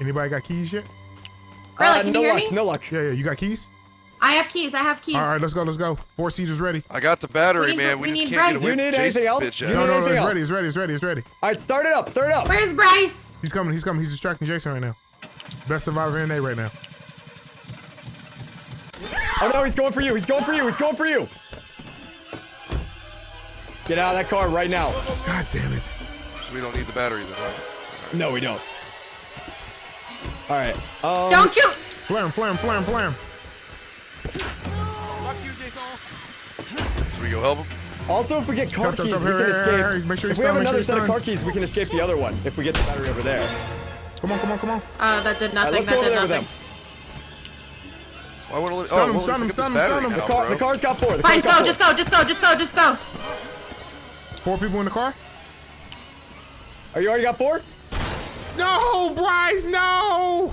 Anybody got keys yet? Gorilla, Uh, can no you hear luck, me? no luck. Yeah, yeah. You got keys? I have keys. I have keys. All right, let's go. Let's go. Four seaters ready. I got the battery, We need- man. We, we just need can't Bryce. get Do you need Jason, anything else? bitch Do you ass. No, need no, no. It's else? ready. It's ready. It's ready. It's ready. All right, start it up. Start it up. Where's Bryce? He's coming. He's coming. He's distracting Jason right now. Best survivor in A right now. Oh no, he's going for you. He's going for you. He's going for you. Get out of that car right now. God damn it. So we don't need the battery then, right? No, we don't. All right. Um, Don't you? Flare him, flare him, flare him, flare him. So we go help him? Also, if we get car Jump, jump, keys, jump. we can hurry, escape. hurry. Make sure if we have stun, sure another you set of car keys, we can escape the other one. If we get the battery over there. Come on, come on, come on. Oh, that did All right, nothing. let's go over that did with nothing. them. Why would I Stun oh, him, stun him, stun him, stun him. The, car, the car's got four. The Fine, car's got go. Just go. Just go. Just go. Just go. Four people in the car? Are you already got four? No, Bryce, no!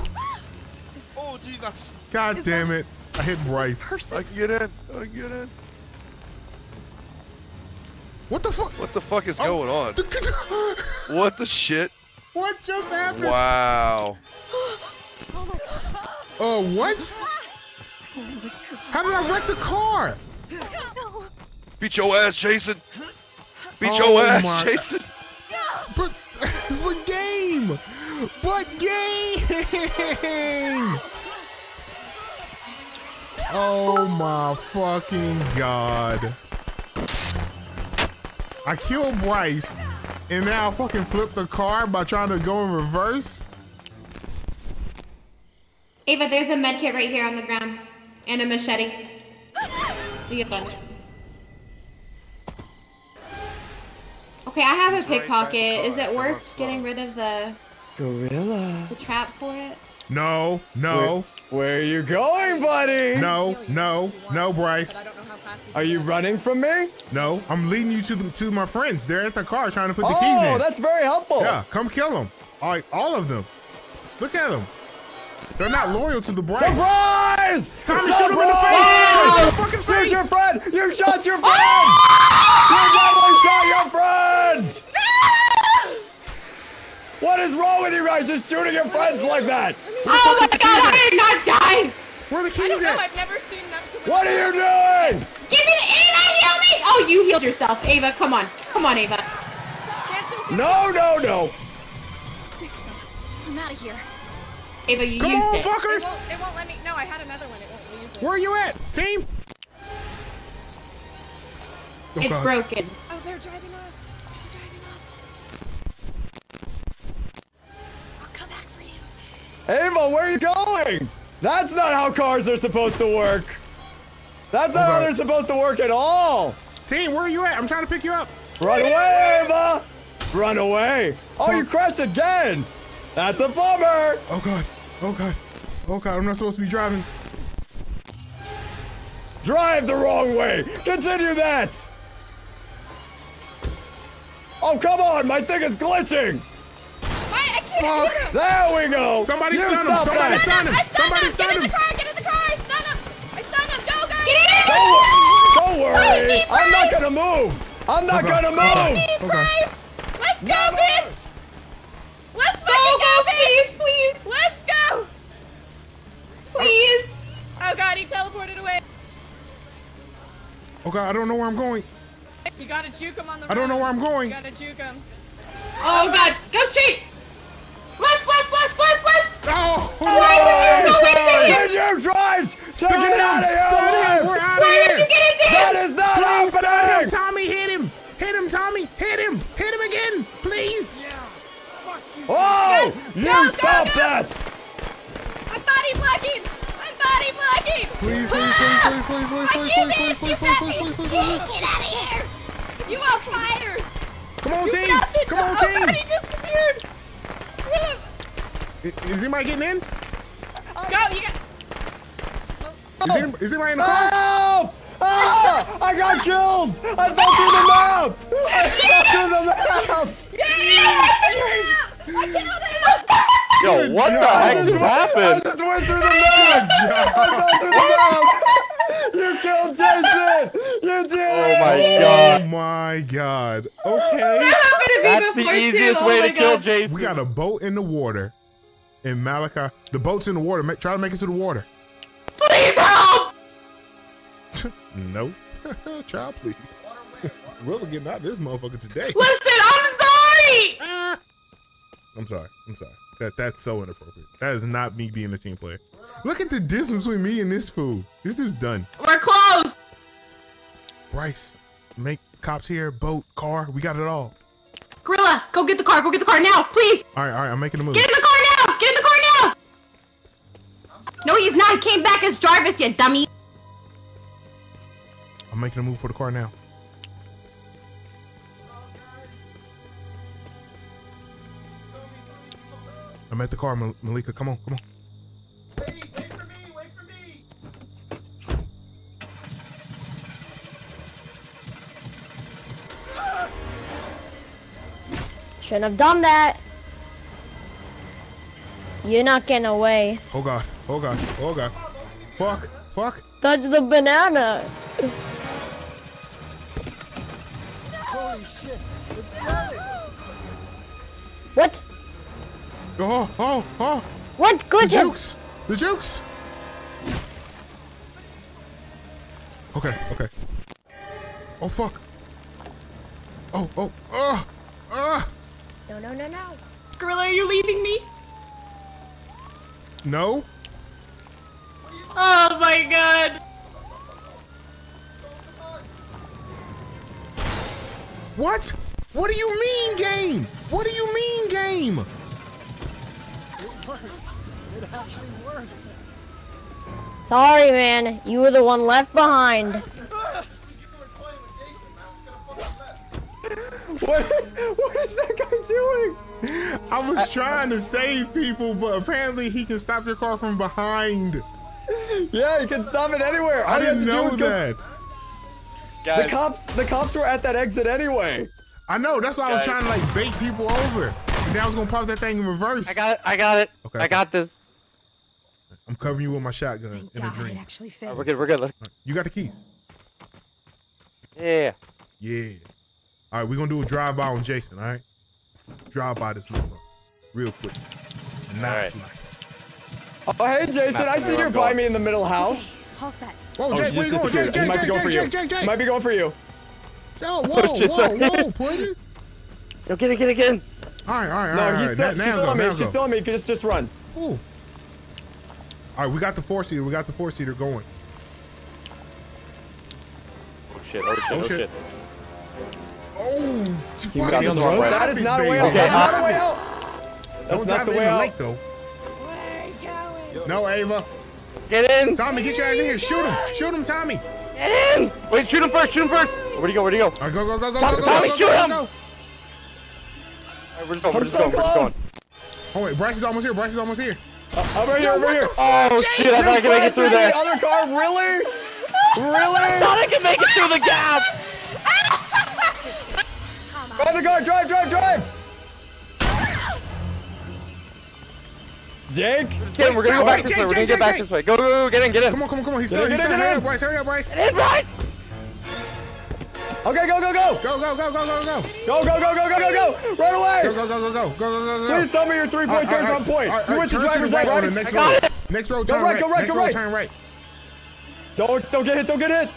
Oh, Jesus. God damn it. I hit Bryce. I can get in. I can get in. What the fuck? What the fuck is Oh. going on? What the shit? what just happened? Wow. Oh, uh, what? How did I wreck the car? Beat your ass, Jason. Beat Oh your ass, my- Jason. But, but game! But game! Oh my fucking god. I killed Bryce, and now I fucking flipped the car by trying to go in reverse? Ava, there's a med kit right here on the ground. And a machete. You get guns. Okay, I have a pickpocket. Is it worth getting rid of the Gorilla. the trap for it? No, no, Where are you going, buddy? no, no, no, Bryce. Are you running from me? No, I'm leading you to the, to my friends. They're at the car trying to put the oh, keys in. Oh, that's very helpful. Yeah, come kill them. All, right, all of them. Look at them. They're not loyal to the Bryce. Surprise! Tommy, shoot him in the face! Shoot him in the fucking Shoot your friend! You shot your friend! Ah! you definitely shot your friend! What is wrong with you guys just shooting your friends like that? Oh my god, I did not die! Where are the keys No, at? I've never seen them. so What are you doing? Give me the Ava, heal me! Oh, you healed yourself. Ava, come on. Come on, Ava. Dance No, no, no. I'm out of here. Ava, you Come used on, it. It fuckers! won't, it won't let me. No, I had another one. It won't use it. Where are you at, team? Oh, It's God. broken. Oh, they're driving off. Ava, where are you going? That's not how cars are supposed to work. That's not how they're supposed to work at all. Team, where are you at? I'm trying to pick you up. Run away, Ava! Run away! Oh, you crashed again! That's a bummer! Oh god. Oh god. Oh god. I'm not supposed to be driving. Drive the wrong way! Continue that! Oh, come on! My thing is glitching! Why? I can't. Fuck. There we go! Somebody You stun him! Somebody that. stun him! I stunned Somebody him. stun Get in him! the car. Get in the car. I stun him. I stun him. Go, guys. Get in Don't, don't worry! me, I'm not gonna move! I'm not Okay. gonna Okay. move! Okay. Bryce. Let's go, No. bitch. Let's Go, fucking go, go, please, bitch. please, Let's go. please. Oh god, he teleported away. Oh god, I don't know where I'm going. You gotta juke him on the I don't know where I'm going. You gotta juke him. Oh god, go straight. Oh! Why did you go into him? Did you try Stun get out of here? We're out of Why did you get into That him? is not Please stun him! Tommy, hit him! Hit him, Tommy! Hit him! Hit him again! Please! Oh! You Go, go, stop go. that! I'm body blocking. I'm body blocking. Please, please, please, please, please, please, please, please, please, please, please, please, please, please, please. Get out of here. You on fire. Come on, You team! nothing. Come on, team! He disappeared. Run. I- Is anybody getting in? Go, you got. Is anybody, is anybody in the car? Help! Ah! I got killed! I fell through the map! I fell through the map! I killed him. Yo, what the heck just happened? I just went through the map! I fell through the map! You killed Jason! You did it! Oh my god. Oh my god. Okay. That happened to me That's the easiest too. way oh to my kill Jason. We got a boat in the water. And Malika. The boat's in the water. Make, try to make it to the water. Please help! no. try, please. We're getting out this motherfucker today. Listen, I'm sorry! Ah. I'm sorry. I'm sorry. That that's so inappropriate. That is not me being a team player. Look at the distance between me and this fool. This dude's done. We're close! Bryce, make cops here, boat, car. We got it all. Gorilla, go get the car. Go get the car now, please. All right, all right. I'm making a move. Get in the car No, he's not. He came back as Jarvis, you dummy. I'm making a move for the car now. I'm at the car, Mal- Malika. Come on, come on. Wait, wait for me, wait for me. Shouldn't have done that. You're not getting away. Oh god, oh god, oh god. Fuck, fuck. Touch the banana. Holy shit! It's starting. What? Oh, oh, oh. What? The Glitch him. jukes, the jukes. Okay, okay. Oh fuck. Oh, oh, uh, uh. No, no, no, no. Gorilla, are you leaving me? No. Oh my god. What? What do you mean, game? What do you mean, game? It worked. It actually worked. Sorry, man. You were the one left behind. What? What is that guy doing? I was uh, trying to save people, but apparently he can stop your car from behind. Yeah, you can stop it anywhere. I All you have didn't do know is go- that. The cops, the cops were at that exit anyway. I know. That's why I was trying to like bait people over. And then I was gonna pop that thing in reverse. I got it. I got it. Okay. I got this. I'm covering you with my shotgun Thank in a God dream. it actually fit. right, we're good. We're good. Let's. You got the keys. Yeah. Yeah. All right, we're gonna do a drive by on Jason. All right. Drive by this motherfucker, real quick. Nice. All like. Oh, hey, Jason, Not I see you're by me in the middle house. All set. Whoa, Oh, Jake, he where you just going? Jake, disappeared. Jake, He might be Jake, going for Jake, you. Jake, Jake, He might be going for you. Yo, whoa, Just whoa, like- whoa, Pudding. Yo, get it, get it, get it. All right, all right, all No, right. he's all still, right. she's Now still go, on me. now She's go. still on me. Just, just run. Ooh. All right, we got the four seater. We got the four seater going. Oh shit! Oh shit! Oh, Oh shit. shit! Oh, You fucking got me on the road. traffic, That is not a way baby. out. Okay, That's not a way out. Don't That's drive not the in way the out. lake though. No, Ava. Get in! Tommy, get your ass in here. Shoot him. Shoot him, Tommy. Get in! Wait, shoot him first! Shoot him first! Where'd he go? Where'd he go? All All right, go, go, go, go, Tommy, go, go, Tommy, go, shoot go, him! go. right, we're just going. We're I'm just so going. We're just going. close. Oh wait, Bryce is almost here. Bryce is almost here. Uh, I'm right here. Yo, I'm what right here. the oh, fuck, Oh Jake? shit! I thought I could make it through Crashed into there. the other car. Really? Really? I thought I could make it through the gap. Drive the car. Drive, drive, drive. Jake. Just We're gonna go back this way. We're gonna get back this way. Go, go, go, get in, get in. Come on, come on, come on. He's still, he's still. Hurry up, Bryce. Hurry up, Bryce. Get in, Bryce. Okay, go, go, go. Go, go, go, go, go, go. Go, go, go, go, go, go, go. Run away. Go, go, go, go, go, go, go, go. Please tell me your three-point right, turn's on point. You went to driver's side right. Next row. Next row, turn right. Go right, go right, go right. Don't, don't get hit, don't get hit.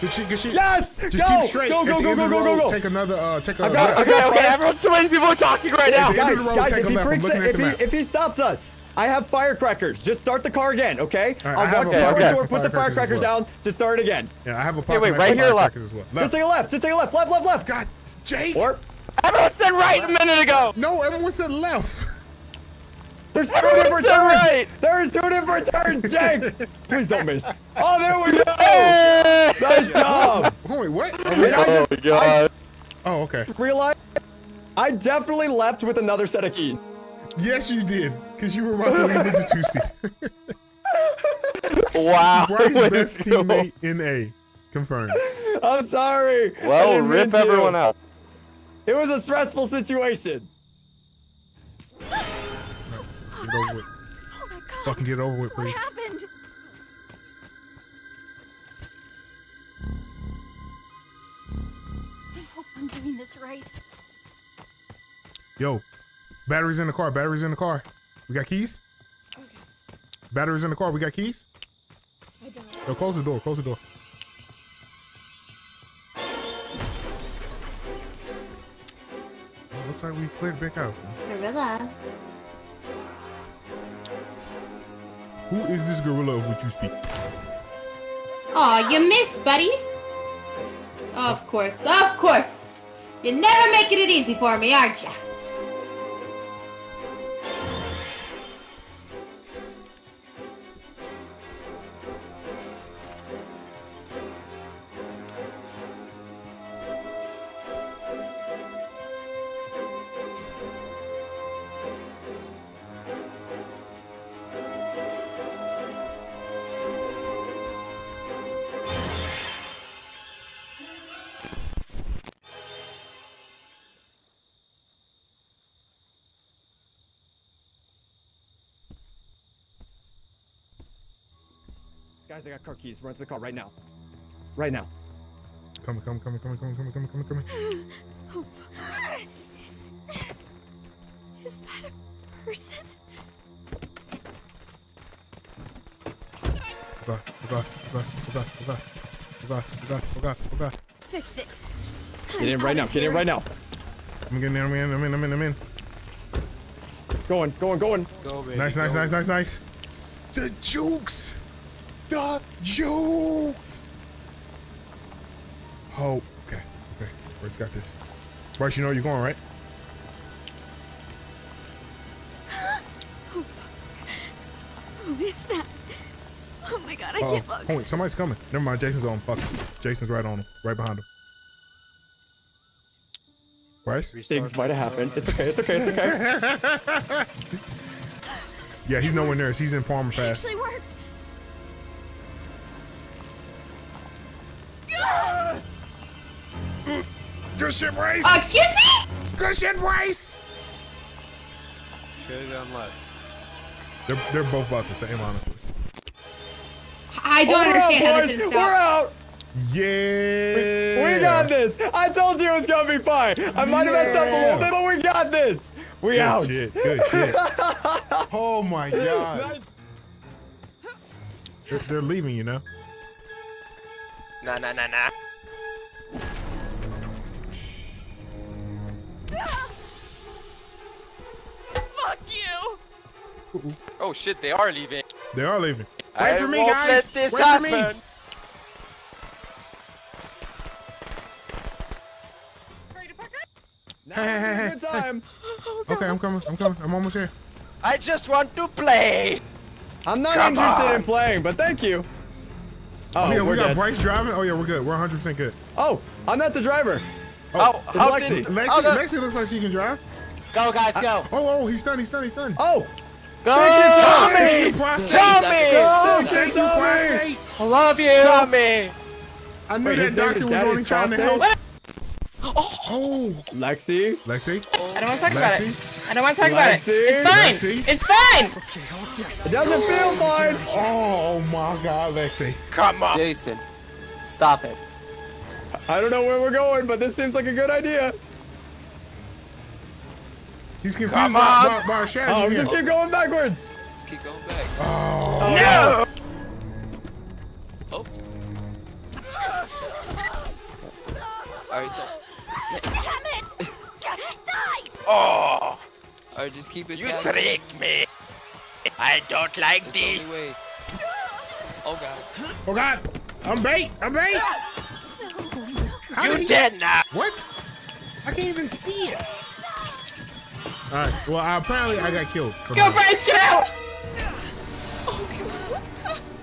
Good shit, good shit. Yes! Just keep straight. Go, go, go, go, go, go, go. Take another, uh, take a... I okay, okay, okay, everyone's too many people talking right now. Guys, guys, if he breaks it, if he stops us, I have firecrackers. Just start the car again, okay? All right, I I'll have walk a to the okay. door, put the firecrackers firecrackers well. down, just start it again. Yeah, I have a wait, pocket knife right for here or left? firecrackers as well. Just take a left. Just take a left. Left, left, left. God, Jake. Or Everyone said right a minute ago. No, everyone said left. there's two Everyone different said turns. right. There's two different turns, Jake. Please don't miss. Oh, there we go. Hey! Nice job. Oh wait, what? Oh, And wait, I just my god. oh, okay. realized I definitely left with another set of keys. Yes, you did, because you were about to leave with the two seat. Wow. Bryce's Way best to go. teammate in A. Confirmed. I'm sorry. Well, rip everyone out. It was a stressful situation. Let's get over with. Oh my god. Let's fucking get over with, please. What happened? I hope I'm doing this right. Yo, batteries in the car. Batteries in the car. We got keys? Okay. Batteries in the car. We got keys? I don't. Yo, close the door. Close the door. Looks like we cleared big house. man. Gorilla. Who is this gorilla of which you speak? Aw, you missed, buddy. Of course, of course. You're never making it easy for me, aren't you? Guys, I got car keys. Run to the car right now. Right now. Coming, coming, coming, coming, coming, coming, coming, coming, coming. Oh, fuck. Is, is that a person? Oh god, oh god, oh god, oh god, oh god, oh god, oh god, oh god. Fix it. Get in right now. Get in right now. I'm getting in, I'm in, I'm in, I'm in, I'm in. Going, going, going. Go, baby. Nice, nice, go. nice, nice, nice. The jukes! The jukes! Oh, okay, okay. Bryce got this. Bryce, you know where you're going, right? Oh, Who is that? Oh my god, I Uh-oh. can't look. Oh, wait, somebody's coming. Never mind, Jason's on. Fuck. Jason's right on him. Right behind him. Bryce? Things might have happened. It's okay. It's okay. It's okay. Yeah, he's nowhere near us. He's in Palmer It Pass. actually worked. Good shit, Bryce! Oh, uh, excuse me? Good shit, Bryce! Should have done left. They're, they're both about the same, honestly. I don't We're out, understand how that boys. didn't We're out. Yeah! We got this. I told you it was gonna be fine. I might have messed up a little bit, but we got this. We Good out. shit, good shit. oh my god. They're, they're leaving, you know? Nah, nah, nah, nah. Fuck you. Oh shit, they are leaving. They are leaving. Wait I for me, won't guys! let this Wait for me! happen. Now is a good time. Okay, I'm coming, I'm coming. I'm almost here. I just want to play. I'm not Come interested on. in playing, but thank you. Oh, Oh, yeah, we we're got dead. Bryce driving. Oh, yeah, we're good. We're 100% good. Oh, I'm not the driver. Oh, how it's how Lexi. did Lexi, how the- Lexi looks like she can drive. Go, guys, go. Oh, oh, he's stunned, he's stunned, he's stunned. Oh, Go. Thank you, prostate. Tommy! Thank you, Tommy! prostate. I love you. Tommy! I knew Wait, that doctor was only trying to help. Oh, oh. Lexi. Lexi, I don't want to talk about it. Lexi, I don't want to talk about it. It's fine. Lexi. It's fine. It doesn't feel fine. Oh my God, Lexi. Come on! Jason, stop it. I don't know where we're going, but this seems like a good idea. He's confused Come by, on. by, by our strategy. Oh, here. just keep going backwards. Just keep going back. Oh, No! Oh. Alright, so. Damn it! Just die! Oh! Alright, just keep it You tagged. tricked me! I don't like It's this! Oh god. oh God, I'm bait, I'm bait. How You did he- dead now! What? I can't even see it. All right. Well, I, apparently I got killed. Go, somehow. Bryce, get out.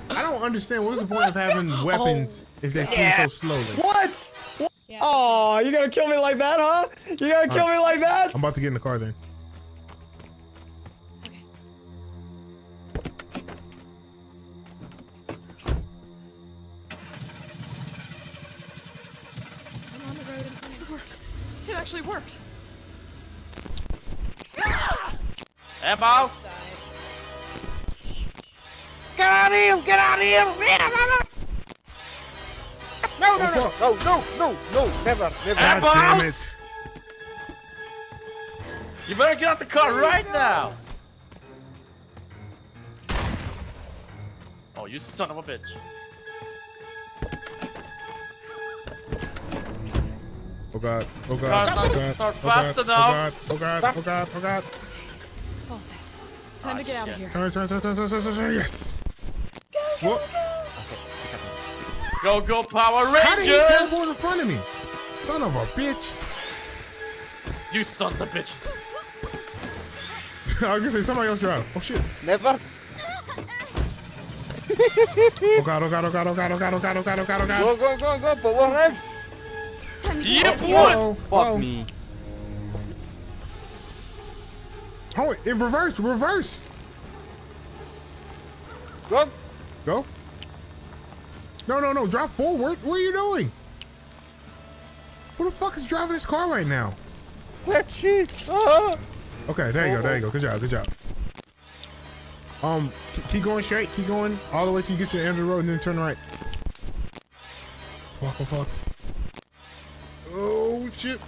I don't understand. What's the point of having oh. weapons if they swing Yeah. so slowly? What? Oh, you gonna kill me like that, huh? You gonna kill me like that? I'm about to get in the car then. actually worked. Hey, boss! Get out of here! Get out of here! No, no, no, no, no, no, no, never, never. Ah, God damn it. You better get out the car right now. Oh, you son of a bitch. Oh god. Oh god. Guys, Oh not god. start Oh god. fast Oh enough. god. Oh god. Oh god. Oh god. All set. Time to get out of here. Turn, turn, turn, turn, turn, turn, turn, turn. Yes. What? Go, go, Power Rangers. How did he teleport in front of me? Son of a bitch. You sons of bitches. I was gonna say somebody else drive. Oh shit. Never. Oh god, oh god, oh god, oh god, oh god, oh god, oh god, oh god, oh god. Go, go, go, go. Power left. Time to Yeah, get boy! Whoa, Fuck whoa. me. Oh, in reverse, reverse. Go. Go. No, no, no. drive forward. What are you doing? Who the fuck is driving this car right now? Let's see. Ah. Okay, there you go, there you go. Good job, good job. Um, keep going straight, keep going all the way till you get to the end of the road and then turn right. Fuck, oh fuck. Oh shit.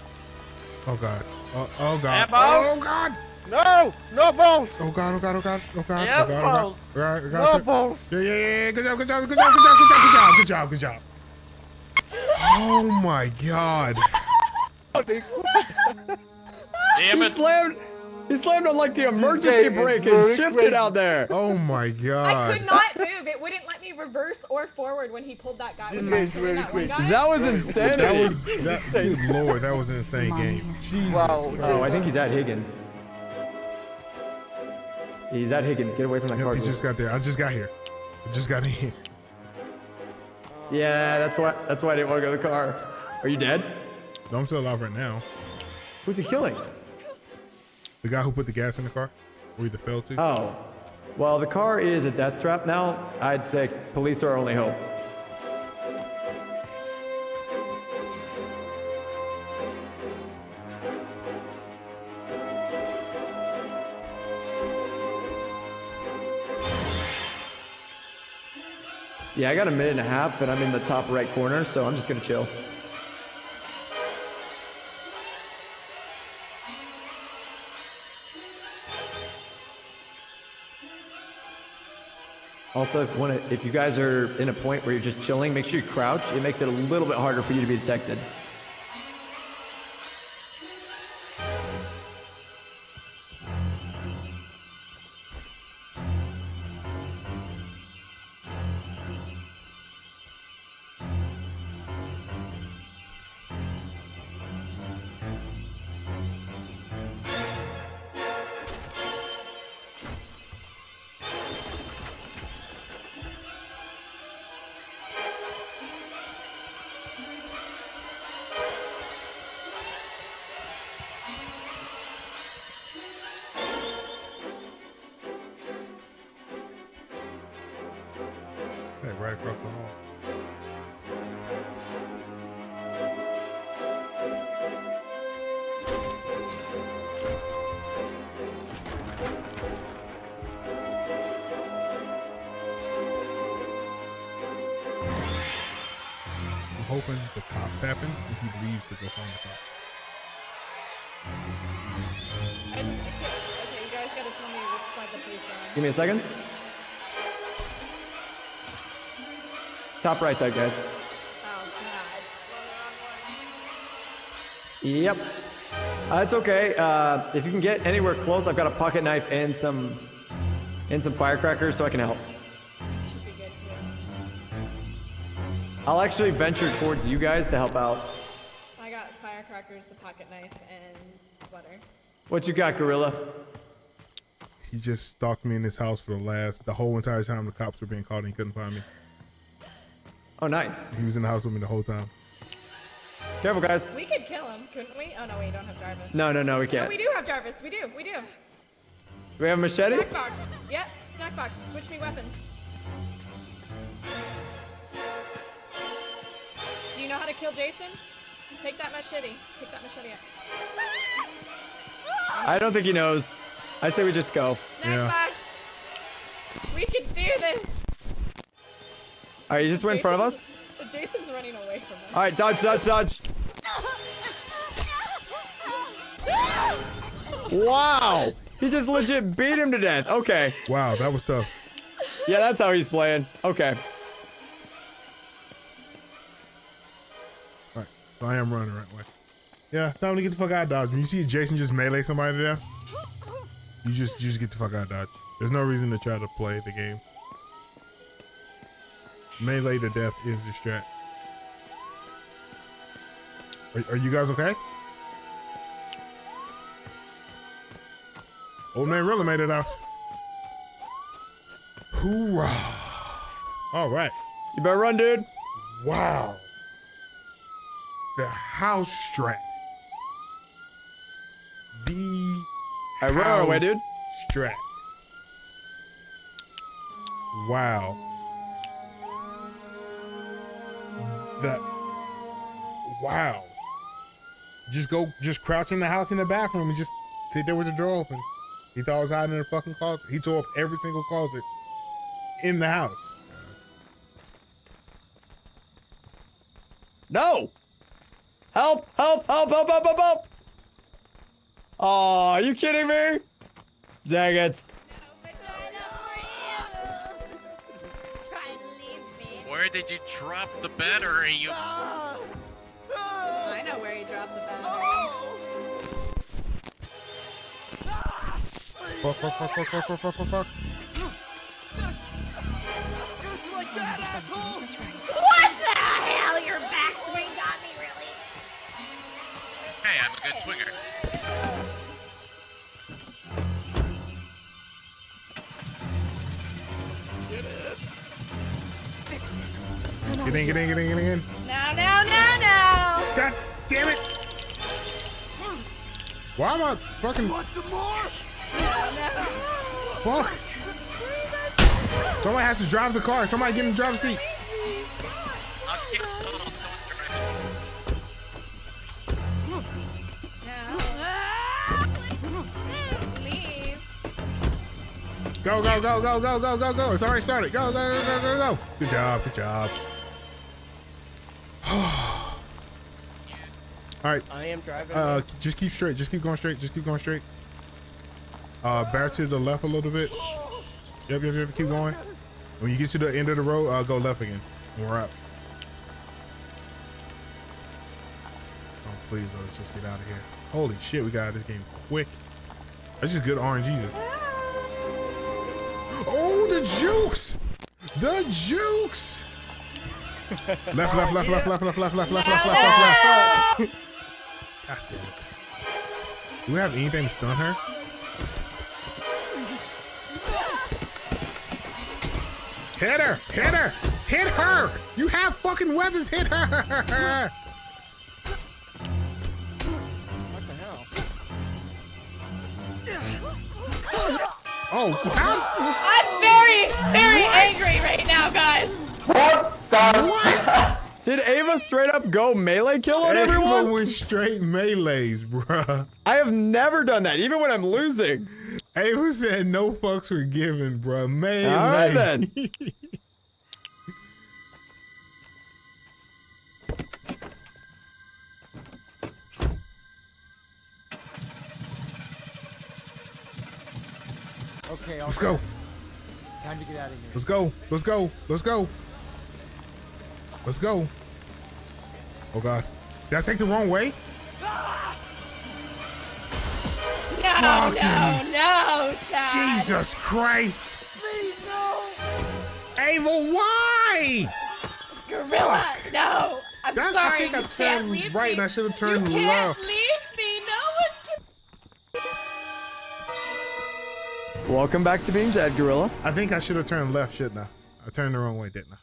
Oh god. Oh, oh god. Yeah. Oh god. No, no balls. Oh god, oh god, oh god, oh god. Yes, oh god, oh god. Oh god, oh god. No Turn- balls. Yeah, yeah, yeah, yeah. Good job, good job, good job, good job, good job, good job, good job, good job. Oh my god. Damn He it. slammed. He slammed on like the emergency brake and shifted crazy. out there. Oh my god. I could not move. It wouldn't let me reverse or forward when he pulled that guy. This with guy's that very guy. That was insanity. That was that good lord, that was an insane game. Jesus. Wow. Oh, I think he's at Higgins. He's at Higgins. Get away from that Yep, car. he just got there. I just got here. I just got here. Yeah, that's why. That's why I didn't want to go to the car. Are you dead? No, I'm still alive right now. Who's he killing? The guy who put the gas in the car, where he fell to. Oh, well, the car is a death trap now. I'd say police are our only hope. Yeah, I got a minute and a half, and I'm in the top right corner, so I'm just gonna chill. Also, if, if you guys are in a point where you're just chilling, make sure you crouch. It makes it a little bit harder for you to be detected. Right across the hall. I'm hoping the cops happen and he leaves to go find the cops. I just a it. Top right side, guys. Oh god. Yep. Uh, it's okay. Uh, if you can get anywhere close, I've got a pocket knife and some and some firecrackers, so I can help. Should be good too. I'll actually venture towards you guys to help out. I got firecrackers, the pocket knife, and sweater. What you got, Gorilla? He just stalked me in his house for the last, the whole entire time the cops were being called and he couldn't find me. Oh, nice. He was in the house with me the whole time. Careful, guys. We could kill him, couldn't we? Oh no, we don't have Jarvis. No, no, no, we can't. No, we do have Jarvis. We do. We do. Do we have a machete? Snack box. Yep. Snack box. Switch me weapons. Do you know how to kill Jason? Take that machete. Pick that machete up. I don't think he knows. I say we just go. Snack box. All right, you just went in front of us. Jason's running away from us. All right, dodge, dodge, dodge. Wow. He just legit beat him to death. Okay. Wow, that was tough. Yeah, that's how he's playing. Okay. Alright, so I am running the right way. Yeah, time to get the fuck out of Dodge. When you see Jason just melee somebody there, you just you just get the fuck out of Dodge. There's no reason to try to play the game. Melee to death is the strat. Are, are you guys okay? Old man really made it out. Hoorah. All right. You better run, dude. Wow. The house strat. The Hey, run our way, dude. Strat. Wow. The wow. Just go, just crouch in the house in the bathroom and just sit there with the door open. He thought I was hiding in the fucking closet. He tore up every single closet in the house. No! Help! Help! Help! Help! Help! Help! Help! Oh, are you kidding me? Dang it. Did you drop the battery? You. I know where you dropped the battery. Fuck, fuck, fuck, fuck, fuck, fuck, fuck, fuck, fuck. What the hell? Your backswing got me really. Hey, I'm a good swinger. Get in, get in, get in, get in. No, no, no, no. God damn it! Why am I fucking No, no. fuck? Somebody has to drive the car. Somebody get in the driver's seat. I'll kick someone, someone Leave. Go, go, go, go, go, go, go, go. It's already started. Go, go, go, go, go, go. Good job, good job. All right. I am driving. Uh, just keep straight. Just keep going straight. Just keep going straight. Uh, bear to the left a little bit. Yep, yep, yep. Keep going. When you get to the end of the road, uh, go left again. And we're up. Oh, please, let's just get out of here. Holy shit, we got out of this game quick. That's just good RNGs. Oh, the jukes! The jukes! left, left, left, left, left, left, left, left, left, left, left, left, left. God damn it. Do we have anything to stun her? Hit her! Hit her! Hit her! You have fucking weapons! Hit her! What the hell? Oh, how? I'm very, very angry right now, guys. What? Did Ava straight up go melee kill on Everyone everyone? went straight melees, bruh. I have never done that, even when I'm losing. Ava said no fucks were given, bruh. Melee. All right, then. Okay, Let's go. Time to get out of here. Let's go. Let's go. Let's go. Let's go. Oh god. Did I take the wrong way? No, Fucking- no, no, Chad. Jesus Christ. Please, no. Ava, why? Gorilla, no. I'm That- sorry. I think I you turned right me. and I should have turned you can't left. leave me. No one can. Welcome back to being dead, Gorilla. I think I should have turned left, shouldn't I? I turned the wrong way, didn't I?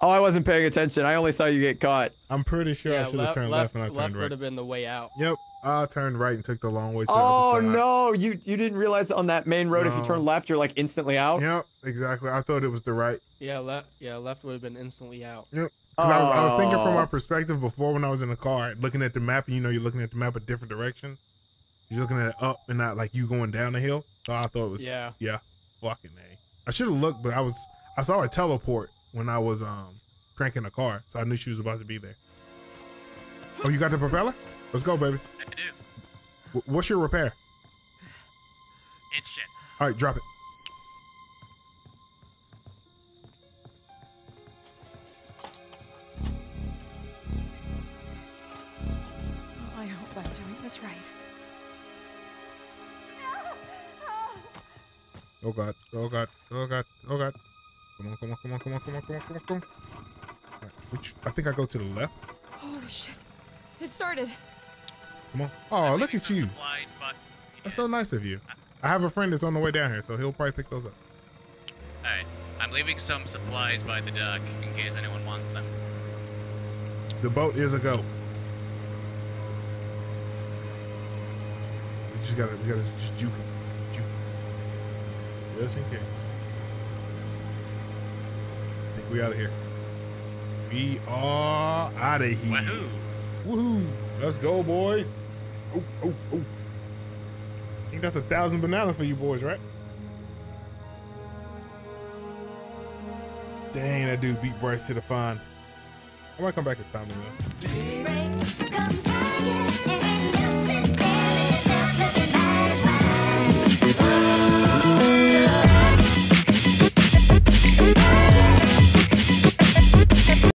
Oh, I wasn't paying attention. I only saw you get caught. I'm pretty sure I should have turned left, left, and I left turned would right. have been the way out. Yep. I turned right and took the long way to Oh the other oh, side. no, you you didn't realize on that main road if you turn left, you're like instantly out. Yep, exactly. I thought it was the right. Yeah, left. Yeah, left would have been instantly out. Yep. Because I, was, I was thinking from Oh. my perspective before when I was in the car, looking at the map, and you know, you're looking at the map a different direction. You're looking at it up and not like you going down the hill. So I thought it was, Yeah. yeah, fucking A. I should have looked, but I was, I saw a teleport when I was um cranking the car, so I knew she was about to be there. Oh, you got the propeller? Let's go, baby. I do. W- what's your repair? It's shit. All right, drop it. Oh, I hope I'm doing this right. Oh god, oh god, oh god, oh god. Come on, come on, come on, come on, come on, come on, come on, come on. All right, which I think I go to the left. Holy shit. It started. Come on. Oh, look at you. Supplies, but That's so nice of you. I have a friend that's on the way down here, so he'll probably pick those up. alright. I'm leaving some supplies by the dock in case anyone wants them. The boat is a go. We just gotta, we gotta just juke him. Just juke him. Just in case. I think we out of here. We are out of here. Wahoo! Woohoo! Let's go, boys. Oh, oh, oh. I think that's a thousand bananas for you boys, right? Dang, that dude beat Bryce to the find. I might come back this time though. Comes higher